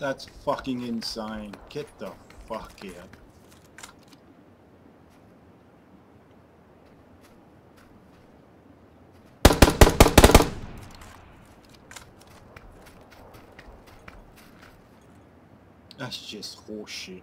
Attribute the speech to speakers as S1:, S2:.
S1: That's fucking insane. Get the fuck out. That's just horseshit.